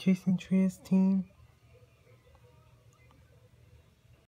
Chasing Tria's team.